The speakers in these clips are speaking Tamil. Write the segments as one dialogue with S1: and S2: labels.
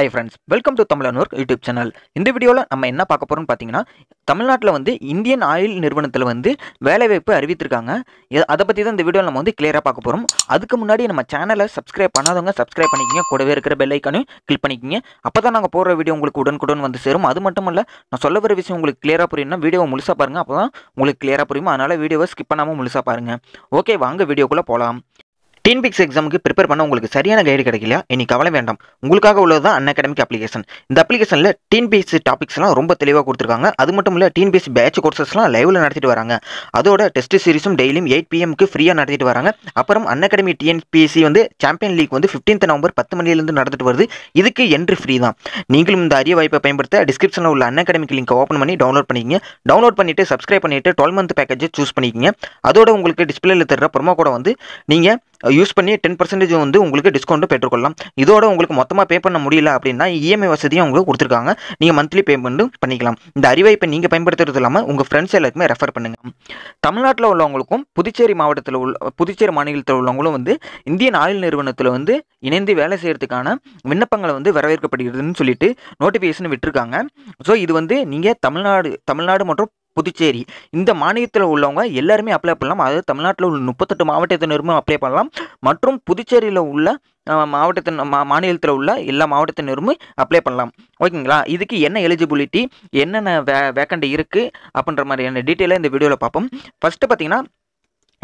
S1: Hi friends welcome to Tamilanur YouTube channel இந்த வீடியோவில் நம்ம என்ன பார்க்க போகிறோம்னு பார்த்தீங்கன்னா தமிழ்நாட்டில் வந்து இந்தியன் ஆயில் நிறுவனத்தில் வந்து வேலைவாய்ப்பு அறிவித்திருக்காங்க. அதை பற்றி தான் இந்த வீடியோவில் நம்ம வந்து கிளியராக பார்க்க போகிறோம் அதுக்கு முன்னாடி நம்ம சேனலை சப்ஸ்கிரைப் பண்ணாதவங்க சப்ஸ்கிரைப் பண்ணிக்கிங்க. கூடவே இருக்கிற பெல் ஐக்கானையும் கிளிக் பண்ணிக்கங்க. அப்போ தான் நாங்கள் போகிற வீடியோ உங்களுக்கு உடனுக்குடன் வந்து சேரும். அது மட்டும் இல்லை நான் சொல்ல வர விஷயம் உங்களுக்கு கிளியராக புரியும்னா வீடியோவை முழுசாக பாருங்கள் அப்போ தான் உங்களுக்கு கிளியராக புரியும்? அதனால் வீடியோவை ஸ்கிப் பண்ணாமல் முழுசாக பாருங்கள் ஓகே வாங்க வீடியோக்குள்ளே போகலாம் டிஎன்பிக்ஸ் எக்ஸாமுக்கு ப்ரிப்பேர் பண்ண உங்களுக்கு சரியான கைடு கிடைக்கலையா? இனி கவலை வேண்டாம். உங்களுக்காக உள்ளது தான் அன் அகாடமிக் அப்ளிகேஷன் இந்த அப்ளிகேஷனில் டிஎன்பிஎஸ்சி டாபிக்ஸ்லாம் ரொம்ப தெளிவாக கொடுத்துருக்காங்க. அது மட்டும் இல்லை டிஎன்பிஎஸ்சி பேட்ச் கோர்சஸ்லாம் லைவில் நடத்திட்டு வராங்க. அதோட டெஸ்ட் சீரிஸும் டெய்லியும் எயிட் பிஎம்க்கு ஃப்ரீயாக நடத்திட்டு வராங்க. அப்புறம் அன் அகாடமி டிஎன்பிஎஸ்சி வந்து சாம்பியன் லீக் வந்து 15th நவம்பர் பத்து மணிலேருந்து நடந்துட்டு வருது. இதுக்கு என்ட்ரி ஃப்ரீ தான். நீங்களும் இந்த அரிய வாய்ப்பை பயன்படுத்த டிஸ்கிரிப்ஷனில் உள்ள அன் அகாடமிக் லிங்க் ஓப்பன் பண்ணி டவுன்லோட் பண்ணிக்கங்க. டவுன்லோட் பண்ணிட்டு சப்ஸ்கிரைப் பண்ணிட்டு டுவெல் மந்த் பேக்கேஜை சூஸ் பண்ணிக்கிங்க. அதோட உங்களுக்கு டிஸ்பிளேல தர ப்ரொமோ கூட வந்து நீங்கள் யூஸ் பண்ணி டென் பர்சன்டேஜ் வந்து உங்களுக்கு டிஸ்கவுண்ட்டும் பெற்றுக்கொள்ளலாம். இதோட உங்களுக்கு மொத்தமாக பே பண்ண முடியல அப்படின்னா இஎம்ஐ வசதியும் உங்களுக்கு கொடுத்துருக்காங்க. நீங்கள் மந்த்லி பேமெண்ட்டும் பண்ணிக்கலாம். இந்த அறிவாய்ப்பை நீங்கள் பயன்படுத்துறது இல்லாமல் உங்கள் ஃப்ரெண்ட்ஸ் எல்லாருக்குமே ரெஃபர் பண்ணுங்கள் தமிழ்நாட்டில் உள்ளவங்களுக்கும் புதுச்சேரி மாவட்டத்தில் உள்ள புதுச்சேரி மாநிலத்தில் உள்ளவங்களும் வந்து இந்தியன் ஆயுள் நிறுவனத்தில் வந்து இணைந்து வேலை செய்கிறதுக்கான விண்ணப்பங்களை வந்து வரவேற்கப்படுகிறதுன்னு சொல்லிட்டு நோட்டிஃபிகேஷன் விட்டிருக்காங்க. ஸோ இது வந்து நீங்கள் தமிழ்நாடு தமிழ்நாடு மற்றும் புதுச்சேரி. இந்த மாநிலத்தில் உள்ளவங்க எல்லாருமே அப்ளை பண்ணலாம். அதாவது தமிழ்நாட்டில் உள்ள முப்பத்தெட்டு மாவட்டத்தினருமே அப்ளை பண்ணலாம். மற்றும் புதுச்சேரியில் உள்ள மாவட்டத்தின் மா மாநிலத்தில் உள்ள எல்லா மாவட்டத்தினருமே அப்ளை பண்ணலாம். ஓகேங்களா? இதுக்கு என்ன எலிஜிபிலிட்டி என்னென்ன வே வேக்கண்ட் இருக்குது அப்படின்ற மாதிரியான டீட்டெயிலாக இந்த வீடியோவில் பார்ப்போம். ஃபஸ்ட்டு பார்த்தீங்கன்னா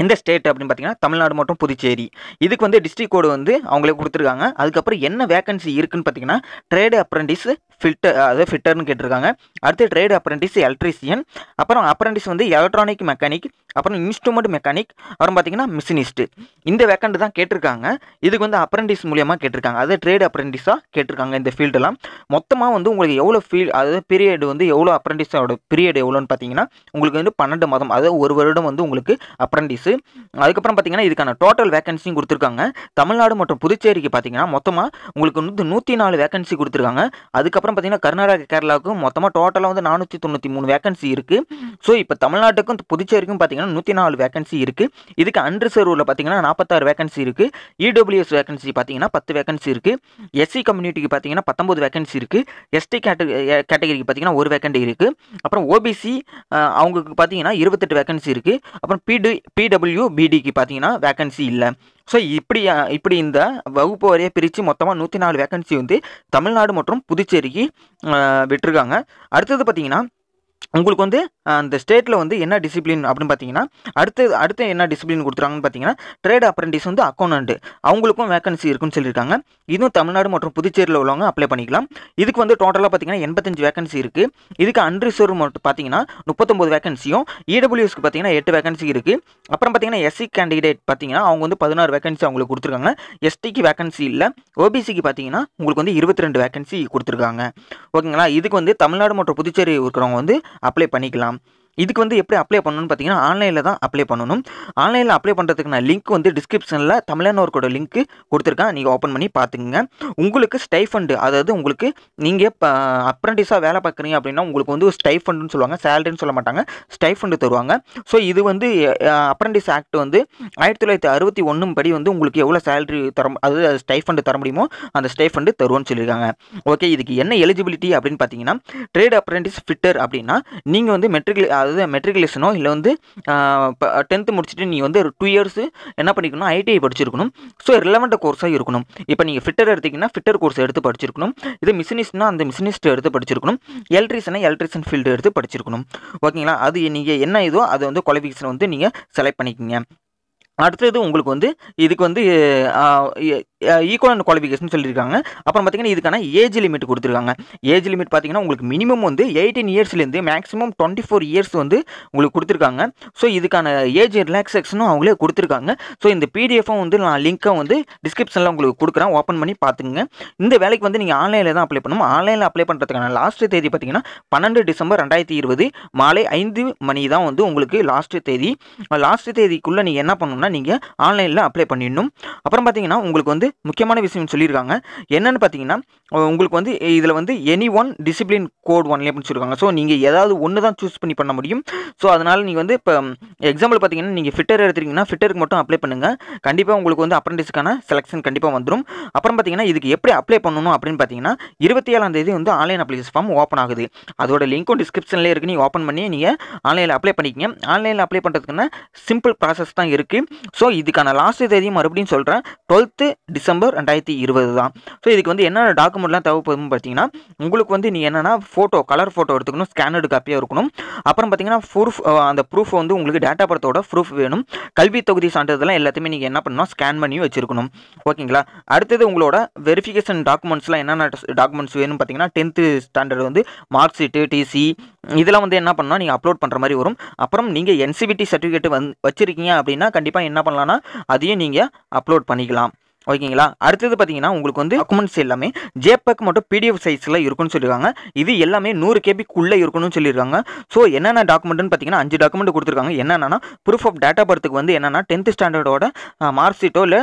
S1: எந்த ஸ்டேட் அப்படின்னு பார்த்தீங்கன்னா தமிழ்நாடு மற்றும் புதுச்சேரி. இதுக்கு வந்து டிஸ்ட்ரிக் கோடு வந்து அவங்களே கொடுத்துருக்காங்க. அதுக்கப்புறம் என்ன வேகன்சி இருக்குன்னு பார்த்தீங்கன்னா ட்ரேடு அப்ரண்டிஸ் ஃபில்டர் அதாவது ஃபிட்டர்னு கேட்டிருக்காங்க. அடுத்து ட்ரேடு அப்ரண்டிஸ் எலக்ட்ரீசியன் அப்புறம் அப்ரண்டிஸ் வந்து எலக்ட்ரானிக் மெக்கானிக் அப்புறம் இன்ஸ்ட்ருமெண்ட் மெக்கானிக் அப்புறம் பார்த்தீங்கன்னா மிஷினிஸ்ட் இந்த வேக்கண்ட் தான் கேட்டிருக்காங்க. இதுக்கு வந்து அப்ரண்டிஸ் மூலியமாக கேட்டிருக்காங்க. அதாவது ட்ரேடு அப்ரண்டிஸாக கேட்டிருக்காங்க இந்த ஃபீல்டெல்லாம் மொத்தமாக வந்து உங்களுக்கு எவ்வளோ ஃபீல் அதாவது பீரியட் வந்து எவ்வளோ அப்ரண்டிஸோட பீரியட் எவ்வளோன்னு பார்த்தீங்கன்னா உங்களுக்கு வந்து பன்னெண்டு மாதம் அதாவது ஒரு வருடம் வந்து உங்களுக்கு அப்ரண்டிஸ் அதுக்கப்புறம் பார்த்தீங்கன்னா இதுக்கான டோட்டல் வேகன்சியும் கொடுத்துருக்காங்க. தமிழ்நாடு மற்றும் புதுச்சேரிக்கு பார்த்தீங்கன்னா மொத்தமாக உங்களுக்கு வந்து நூற்றி நாலு வேகன்சி கொடுத்துருக்காங்க. அதுக்கப்புறம் பார்த்தீங்கன்னா கர்நாடகா கேரளாவுக்கும் மொத்தமாக டோட்டலாக வந்து நானூற்றி தொண்ணூற்றி மூணு வேகன்சி இருக்குது ஸோ இப்போ தமிழ்நாட்டுக்கும் புதுச்சேரிக்கும் பார்த்தீங்கன்னா நூற்றி நாலு வேகன்சி இருக்குது இதுக்கு அன்ரிசர்வில் பார்த்தீங்கன்னா நாற்பத்தாறு வேகன்சி இருக்குது இடபிள்யூஎஸ் வேகன்சி பார்த்தீங்கன்னா பத்து வேகன்சி இருக்குது எஸ்சி கம்யூனிட்டிக்கு பார்த்தீங்கன்னா பத்தொம்பது வேகன்சி இருக்குது எஸ்டி கேட்டகரி கேட்டகரிக்கு பார்த்தீங்கன்னா ஒரு வேகன்சி இருக்குது அப்புறம் ஓபிசி அவங்களுக்கு பார்த்தீங்கன்னா இருபத்தெட்டு வேகன்சி இருக்குது அப்புறம் பிடி பிடபிள்யூ பிடிக்கு பார்த்தீங்கன்னா வேகன்சி இல்லை. ஸோ இப்படி இப்படி இந்த வகுப்பு வரையை பிரித்து மொத்தமாக நூற்றி நாலு வேகன்சி வந்து தமிழ்நாடு மற்றும் புதுச்சேரிக்கு விட்டுருக்காங்க. அடுத்தது பார்த்தீங்கன்னா உங்களுக்கு வந்து அந்த ஸ்டேட்டில் வந்து என்ன டிசிப்ளின் அப்படின்னு பார்த்தீங்கன்னா அடுத்து அடுத்து என்ன டிசிப்ளின் கொடுத்துருக்காங்கன்னு பார்த்தீங்கன்னா ட்ரேட் அப்ரெண்டிஸ் வந்து அக்கௌண்ட்டு அவங்களுக்கும் வேகன்சி இருக்குன்னு சொல்லியிருக்காங்க. இதுவும் தமிழ்நாடு மற்றும் புதுச்சேரியில் உள்ளவங்க அப்ளை பண்ணிக்கலாம். இதுக்கு வந்து டோட்டலாக பார்த்தீங்கன்னா எண்பத்தஞ்சு வேகன்சி இருக்குது இதுக்கு அன்ரிசர்வ் மட்டும் பார்த்தீங்கன்னா முப்பத்தொம்போது வேகன்சியும் இடபிள்யூஎஸ்க்கு பார்த்தீங்கன்னா எட்டு வேகன்சி இருக்குது அப்புறம் பார்த்தீங்கன்னா எஸ்சி கேண்டிடேட் பார்த்தீங்கன்னா அவங்க வந்து பதினாறு வேகன்சி அவங்களுக்கு கொடுத்துருக்காங்க. எஸ்டிக்கு வேகன்சி இல்லை. ஓபிசிக்கு பார்த்தீங்கன்னா உங்களுக்கு வந்து இருபத்தி ரெண்டு வேகன்சி கொடுத்துருக்காங்க. ஓகேங்களா? இதுக்கு வந்து தமிழ்நாடு மற்றும் புதுச்சேரி இருக்கிறவங்க வந்து அப்ளை பண்ணிக்கலாம். இதுக்கு வந்து எப்படி அப்ளை பண்ணணும்னு பார்த்தீங்கன்னா ஆன்லைனில் தான் அப்ளை பண்ணணும். ஆன்லைனில் அப்ளை பண்ணுறதுக்கு நான் லிங்க் வந்து டிஸ்கிரிப்ஷனில் தமிழனோர்க்கோட லிங்க் கொடுத்துருக்கேன். நீங்கள் ஓப்பன் பண்ணி பார்த்துக்குங்க. உங்களுக்கு ஸ்டைஃபண்டு அதாவது உங்களுக்கு நீங்கள் இப்போ அப்ரண்டிஸாக வேலை பார்க்குறீங்க அப்படின்னா உங்களுக்கு வந்து ஸ்டைஃபண்டுன்னு சொல்லுவாங்க. சேலரின்னு சொல்ல மாட்டாங்க. ஸ்டைஃபண்டு தருவாங்க. ஸோ இது வந்து அப்ரண்டிஸ் ஆக்ட் வந்து ஆயிரத்தி தொள்ளாயிரத்தி அறுபத்தி ஒன்றும் படி வந்து உங்களுக்கு எவ்வளோ சேலரி தர அதாவது ஸ்டைஃபண்டு தர முடியுமோ அந்த ஸ்டைஃபண்டு தருவோம்னு சொல்லியிருக்காங்க. ஓகே இதுக்கு என்ன எலிஜிபிலிட்டி அப்படின்னு பார்த்தீங்கன்னா ட்ரேட் அப்ரண்டிஸ் ஃபிட்டர் அப்படின்னா நீங்கள் வந்து மெட்ரிகுலே அதாவது மெட்ரிகுலேஷனோ இல்லை வந்து டென்த்து முடிச்சுட்டு நீங்கள் வந்து டூ இயர்ஸ் என்ன பண்ணிக்கணும் ஐடிஐ படிச்சிருக்கணும். ஸோ ரிலவெண்ட் கோர்ஸாக இருக்கணும். இப்போ நீங்கள் ஃபிட்டர் எடுத்தீங்கன்னா ஃபிட்டர் கோர்ஸ் எடுத்து படிச்சிருக்கணும். இது மிஷினிஸ்ட்னா அந்த மிஷினிஸ்ட் எடுத்து படிச்சிருக்கணும். எலக்ட்ரிஷனை எலக்ட்ரிஷியன் ஃபீல்டு எடுத்து படிச்சிருக்கணும். ஓகேங்களா அது நீங்கள் என்ன இதோ அதை வந்து குவாலிஃபிகேஷன் வந்து நீங்கள் செலக்ட் பண்ணிக்கிங்க. அடுத்தது உங்களுக்கு வந்து இதுக்கு வந்து ஈக்குவல் குவாலிஃபிகேஷன் சொல்லியிருக்காங்க அப்புறம் பார்த்தீங்கன்னா இதுக்கான ஏஜ் லிமிட் கொடுத்துருக்காங்க. ஏஜ் லிமிட் பார்த்தீங்கன்னா உங்களுக்கு மினிமம் வந்து எயிட்டீன் இயர்ஸ்லேருந்து மேக்ஸிமம் டுவெண்ட்டி ஃபோர் இயர்ஸ் வந்து உங்களுக்கு கொடுத்துருக்காங்க. ஸோ இதுக்கான ஏஜ் ரிலாக்ஸேஷனும் அவங்களே கொடுத்துருக்காங்க. ஸோ இந்த பிடிஎஃப்பும் வந்து நான் லிங்க்கை வந்து டிஸ்கிரிப்ஷனில் உங்களுக்கு கொடுக்குறேன். ஓப்பன் பண்ணி பார்த்துங்க இந்த வேலைக்கு வந்து நீங்கள் ஆன்லைனில் தான் அப்ளை பண்ணணும். ஆன்லைனில் அப்ளை பண்ணுறதுக்கான லாஸ்ட் தேதி பார்த்தீங்கன்னா பன்னெண்டு டிசம்பர் ரெண்டாயிரத்தி இருபது மாலை ஐந்து மணி தான் வந்து உங்களுக்கு லாஸ்ட் தேதி. லாஸ்ட் தேதிக்குள்ளே நீங்கள் என்ன பண்ணணும்னா பண்ணணும்னா நீங்கள் ஆன்லைனில் அப்ளை பண்ணிடணும். அப்புறம் பார்த்தீங்கன்னா உங்களுக்கு வந்து முக்கியமான விஷயம் சொல்லியிருக்காங்க. என்னென்னு பார்த்தீங்கன்னா உங்களுக்கு வந்து இதில் வந்து எனி ஒன் டிசிப்ளின் கோட் ஒன்லேயே அப்படின்னு சொல்லியிருக்காங்க. ஸோ நீங்கள் ஏதாவது ஒன்று தான் சூஸ் பண்ணி பண்ண முடியும். ஸோ அதனால் நீங்கள் வந்து இப்போ எக்ஸாம்பிள் பார்த்தீங்கன்னா நீங்கள் ஃபிட்டர் எடுத்துருக்கீங்கன்னா ஃபிட்டருக்கு மட்டும் அப்ளை பண்ணுங்கள் கண்டிப்பாக உங்களுக்கு வந்து அப்ரண்டிஸ்க்கான செலெக்ஷன் கண்டிப்பாக வந்துடும் அப்புறம் பார்த்தீங்கன்னா இதுக்கு எப்படி அப்ளை பண்ணணும் அப்படின்னு பார்த்தீங்கன்னா இருபத்தி ஏழாம் தேதி வந்து ஆன்லைன் அப்ளிகேஷன் ஃபார்ம் ஓப்பன் ஆகுது. அதோட லிங்க்கும் டிஸ்கிரிப்ஷன்லேயே இருக்குது நீங்கள் ஓப்பன் பண்ணி நீங்கள் ஆன்லைனில் அப்ளை பண்ணிக்கிங்க. ஆன்லைனில் அப்ளை பண்ணுறதுக்குன்னா சிம்பிள் ப்ராசஸ் தான் இருக்குது ஸோ இதுக்கான லாஸ்ட் தேதி மறுபடியும் சொல்கிறேன் டுவெல்த்து டிசம்பர் ரெண்டாயிரத்தி இருபது தான். ஸோ இதுக்கு வந்து என்ன டாக்குமெண்ட்லாம் தேவைப்படுதுன்னு பார்த்தீங்கன்னா உங்களுக்கு வந்து நீ என்னென்னா ஃபோட்டோ கலர் ஃபோட்டோ எடுத்துக்கணும் ஸ்கேனர்டு காப்பியாக இருக்கணும். அப்புறம் பார்த்தீங்கன்னா ப்ரூஃப் அந்த ப்ரூஃப் வந்து உங்களுக்கு டேட்டா படத்தோட ப்ரூஃப் வேணும். கல்வி தொகுதி சான்றிதழ்லாம் எல்லாத்தையுமே நீங்கள் என்ன பண்ணணும் ஸ்கேன் பண்ணி வச்சிருக்கணும். ஓகேங்களா அடுத்தது உங்களோட வெரிஃபிகேஷன் டாக்குமெண்ட்ஸ்லாம் என்னென்ன டாக்குமெண்ட்ஸ் வேணும் பார்த்தீங்கன்னா டென்த்து ஸ்டாண்டர்ட் வந்து மார்க் ஷீட்டு டிசி இதெல்லாம் வந்து என்ன பண்ணால் நீங்கள் அப்லோட் பண்ணுற மாதிரி வரும். அப்புறம் நீங்கள் என்சிபிடி சர்டிஃபிகேட் வந் வச்சுருக்கீங்க அப்படின்னா கண்டிப்பாக என்ன பண்ணலான்னா அதையும் நீங்கள் அப்லோட் பண்ணிக்கலாம். ஓகேங்களா? அடுத்தது பார்த்தீங்கன்னா உங்களுக்கு வந்து டாக்குமெண்ட்ஸ் எல்லாமே ஜேபக் மட்டும் பிடிஎஃப் சைஸில் இருக்குன்னு சொல்லியிருக்காங்க. இது எல்லாமே நூறு கேபிக்குள்ளே இருக்கணும்னு சொல்லியிருக்காங்க. ஸோ என்னென்ன டாக்குமெண்ட்னு பார்த்தீங்கன்னா அஞ்சு டாக்குமெண்ட் கொடுத்துருக்காங்க. என்னென்னா ப்ரூஃப் ஆஃப் டேட்டா பர்த்துக்கு வந்து என்னென்னா டென்த்து ஸ்டாண்டர்டோட மார்க் ஷீட்டோ இல்லை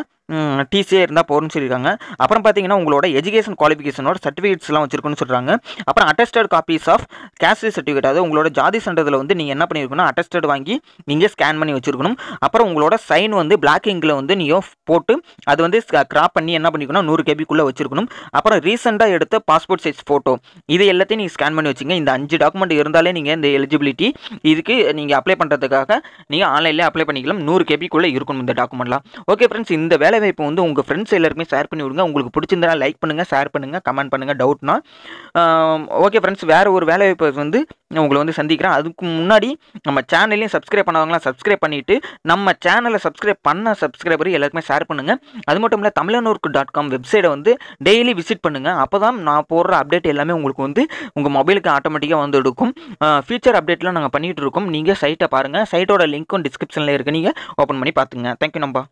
S1: டிசிஏ இருந்தால் போகிறோம்னு சொல்லியிருக்காங்க. அப்புறம் பார்த்தீங்கன்னா உங்களோட எஜுகேஷன் குவாலிஃபிகேஷனோட சர்டிஃபிகேட்ஸ்லாம் வச்சிருக்குன்னு சொல்கிறாங்க அப்புறம் attested copies of caste certificate அதாவது உங்களோட ஜாதி சண்டத்தில் வந்து நீங்கள் என்ன பண்ணியிருக்கணும் அட்டஸ்டட் வாங்கி நீங்கள் ஸ்கேன் பண்ணி வச்சிருக்கணும். அப்புறம் உங்களோட சைன் வந்து பிளாக் இங்கில் வந்து நீங்கள் போட்டு அது வந்து கிராப் பண்ணி என்ன பண்ணிக்கணும் நூறு கேபிக்குள்ளே வச்சுருக்கணும். அப்புறம் ரீசெண்டாக எடுத்த பாஸ்போர்ட் சைஸ் ஃபோட்டோ இது எல்லாத்தையும் நீங்கள் ஸ்கேன் பண்ணி வச்சுங்க. இந்த அஞ்சு டாக்குமெண்ட் இருந்தாலே நீங்கள் இந்த எலிஜிபிலிட்டி இதுக்கு நீங்கள் அப்ளை பண்ணுறதுக்காக நீங்கள் ஆன்லைனில் அப்ளை பண்ணிக்கலாம். நூறு கேபிக்குள்ளே இருக்கணும் இந்த டாக்குமெண்ட்லாம் ஓகே ஃப்ரெண்ட்ஸ் இந்த வேலை வேலை வாய்ப்பு வந்து உங்கள் ஃப்ரெண்ட்ஸ் எல்லாருமே ஷேர் பண்ணி விடுங்க. உங்களுக்கு பிடிச்சிருந்தா லைக் பண்ணுங்கள் ஷேர் பண்ணுங்கள் கமெண்ட் பண்ணுங்கள் டவுட்னா ஓகே ஃப்ரெண்ட்ஸ் வேறு ஒரு வேலை வாய்ப்பு வந்து உங்களை வந்து சந்திக்கிறேன். அதுக்கு முன்னாடி நம்ம சேனலையும் சப்ஸ்கிரைப் பண்ணவங்களாம் சப்ஸ்கிரைப் பண்ணிவிட்டு நம்ம சேனலை சப்ஸ்கிரைப் பண்ண சப்ஸ்கிரைபர் எல்லாருக்குமே ஷேர் பண்ணுங்கள் அது மட்டும் இல்லை தமிழனூர்க்கு டாட் காம் வெப்சைட்டை வந்து டெய்லி விசிட் பண்ணுங்கள் அப்போ தான் நான் போடுற அப்டேட் எல்லாமே உங்களுக்கு வந்து உங்கள் மொபைலுக்கு ஆட்டோமேட்டிக்காக வந்து எடுக்கும். ஃபியூச்சர் அப்டேட்லாம் நாங்கள் பண்ணிகிட்டு இருக்கோம். நீங்கள் சைட்டை பாருங்கள் சைட்டோட லிங்க்கும் டிஸ்கிரிப்ஷனில் இருக்குது நீங்கள் ஓப்பன் பண்ணி பார்த்துங்க தேங்க்யூ நம்பா.